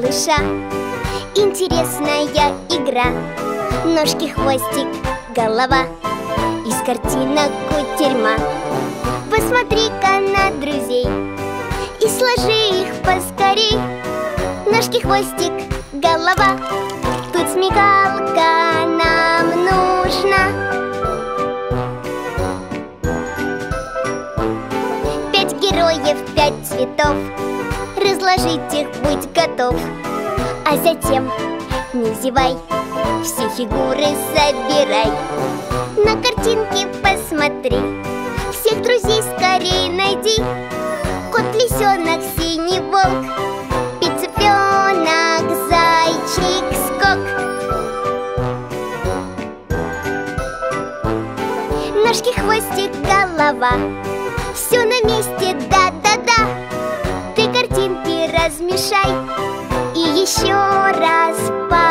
душа Интересная игра. Ножки, хвостик, голова. Из картинок кутерьма. Посмотри-ка на друзей И сложи их поскорей. Ножки, хвостик, голова. Тут смекалка нам нужна. Пять героев, пять цветов Разложить их будь готов. А затем не зевай Все фигуры собирай На картинке посмотри Всех друзей скорее найди. Кот, лисенок, синий волк Пиццепленок, зайчик, скок. Ножки, хвостик, голова Все на размешай. И еще раз по